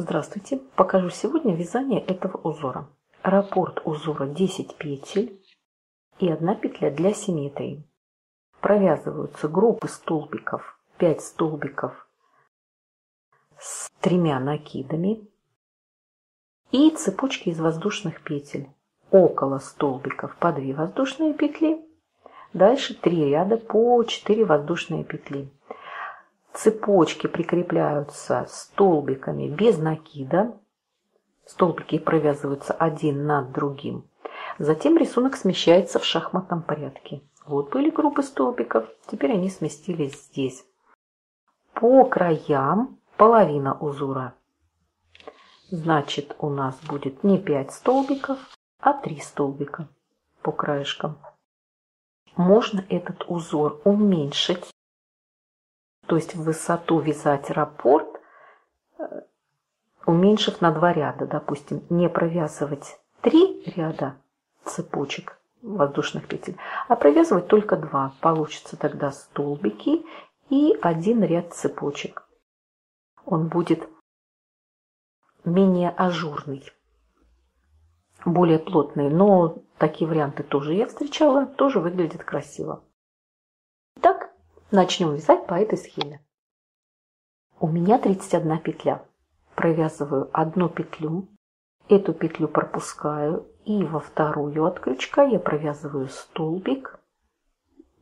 Здравствуйте! Покажу сегодня вязание этого узора. Раппорт узора 10 петель и одна петля для симметрии. Провязываются группы столбиков, 5 столбиков с тремя накидами и цепочки из воздушных петель. Около столбиков по 2 воздушные петли, дальше 3 ряда по 4 воздушные петли. Цепочки прикрепляются столбиками без накида. Столбики провязываются один над другим. Затем рисунок смещается в шахматном порядке. Вот были группы столбиков, теперь они сместились здесь. По краям половина узора. Значит, у нас будет не 5 столбиков, а 3 столбика по краешкам. Можно этот узор уменьшить то есть в высоту вязать раппорт, э, уменьшив на два ряда, допустим, не провязывать три ряда цепочек воздушных петель, а провязывать только два. Получится тогда столбики и один ряд цепочек. Он будет менее ажурный, более плотный, но такие варианты тоже я встречала, тоже выглядит красиво. Начнем вязать по этой схеме. У меня 31 петля. Провязываю одну петлю, эту петлю пропускаю и во вторую от крючка я провязываю столбик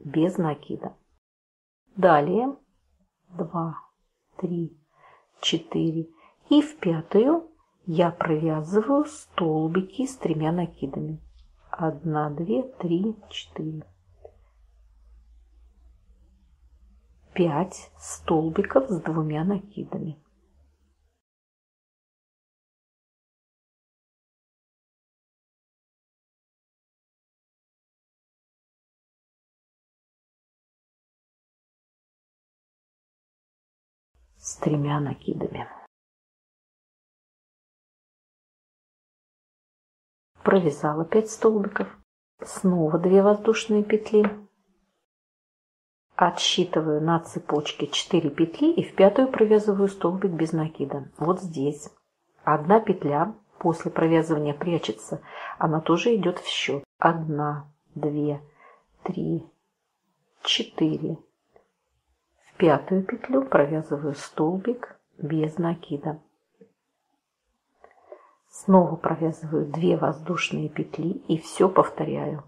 без накида. Далее 2, 3, 4 и в пятую я провязываю столбики с тремя накидами. 1, 2, 3, 4. 5 столбиков с двумя накидами. с тремя накидами. Провязала 5 столбиков, снова 2 воздушные петли, Отсчитываю на цепочке 4 петли и в пятую провязываю столбик без накида. Вот здесь. Одна петля после провязывания прячется, она тоже идет в счет. Одна, две, три, четыре. В пятую петлю провязываю столбик без накида. Снова провязываю 2 воздушные петли и все повторяю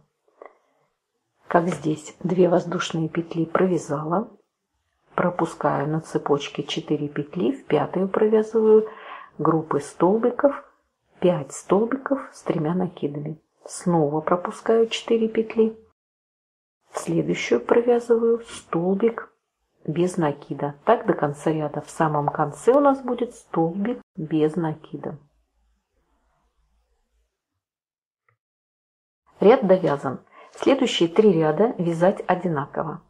как здесь, две воздушные петли провязала, пропускаю на цепочке 4 петли, в пятую провязываю группы столбиков, 5 столбиков с тремя накидами. Снова пропускаю 4 петли, в следующую провязываю столбик без накида. Так до конца ряда. В самом конце у нас будет столбик без накида. Ряд довязан. Следующие три ряда вязать одинаково.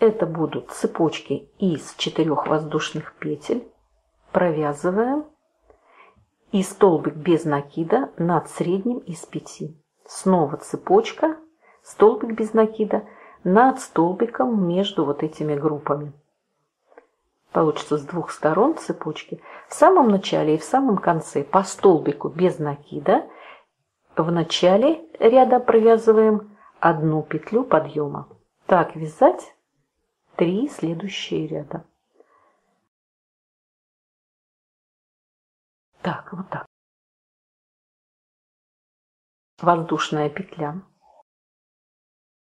Это будут цепочки из четырех воздушных петель. Провязываем и столбик без накида над средним из пяти. Снова цепочка, столбик без накида над столбиком между вот этими группами. Получится с двух сторон цепочки. В самом начале и в самом конце по столбику без накида в начале ряда провязываем одну петлю подъема. Так вязать три следующие ряда. Так, вот так. Воздушная петля.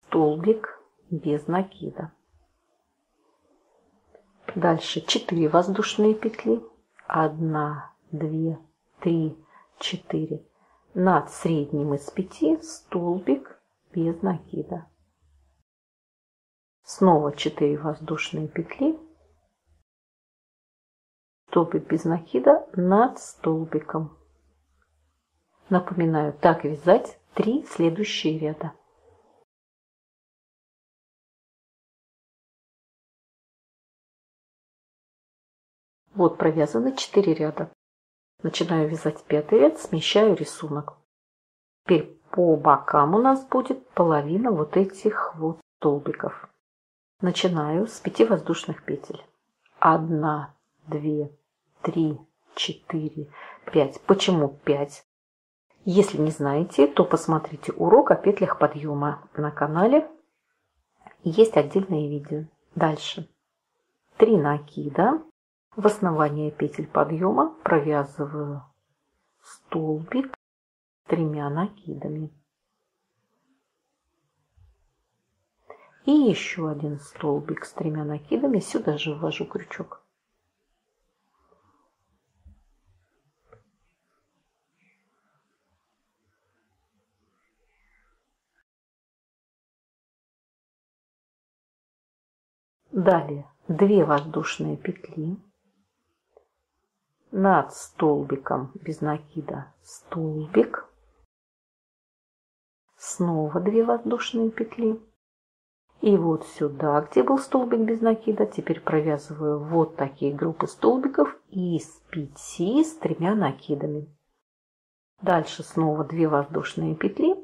Столбик без накида. Дальше 4 воздушные петли. 1, 2, 3, 4 над средним из пяти столбик без накида. Снова 4 воздушные петли, столбик без накида над столбиком. Напоминаю, так вязать три следующие ряда. Вот провязаны 4 ряда. Начинаю вязать пятый ряд, смещаю рисунок. Теперь по бокам у нас будет половина вот этих вот столбиков. Начинаю с 5 воздушных петель. 1, 2, 3, 4, 5. Почему 5? Если не знаете, то посмотрите урок о петлях подъема на канале. Есть отдельное видео. Дальше. 3 накида. В основание петель подъема провязываю столбик тремя накидами. И еще один столбик с тремя накидами. Сюда же ввожу крючок. Далее 2 воздушные петли над столбиком без накида столбик, снова 2 воздушные петли и вот сюда, где был столбик без накида, теперь провязываю вот такие группы столбиков из 5 с тремя накидами. Дальше снова 2 воздушные петли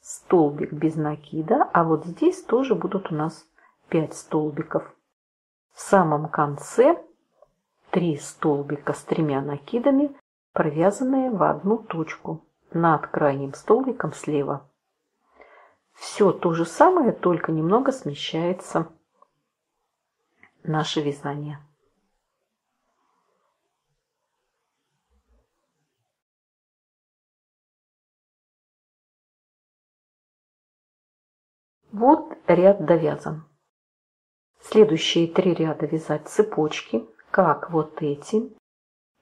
столбик без накида, а вот здесь тоже будут у нас 5 столбиков. В самом конце 3 столбика с тремя накидами, провязанные в одну точку над крайним столбиком слева. Все то же самое, только немного смещается наше вязание. Вот ряд довязан. Следующие три ряда вязать цепочки, как вот эти.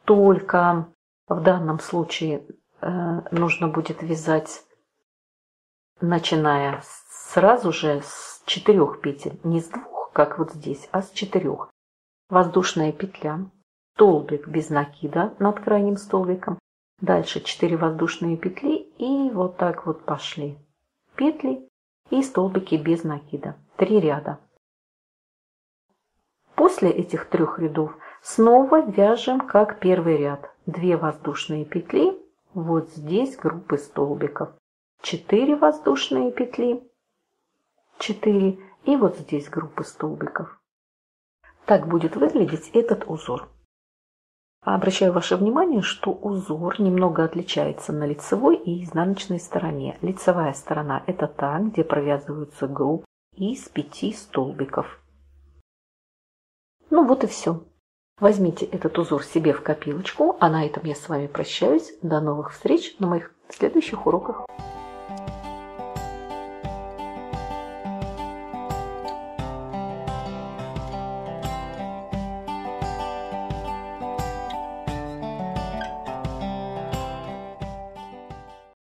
Только в данном случае э, нужно будет вязать, начиная сразу же с четырех петель, не с двух, как вот здесь, а с четырех. Воздушная петля, столбик без накида над крайним столбиком, дальше 4 воздушные петли и вот так вот пошли петли и столбики без накида. Три ряда. После этих трех рядов снова вяжем как первый ряд. Две воздушные петли, вот здесь группы столбиков. 4 воздушные петли, 4 и вот здесь группы столбиков. Так будет выглядеть этот узор. Обращаю ваше внимание, что узор немного отличается на лицевой и изнаночной стороне. Лицевая сторона – это та, где провязываются группы из пяти столбиков. Ну вот и все. Возьмите этот узор себе в копилочку, а на этом я с вами прощаюсь. До новых встреч на моих следующих уроках.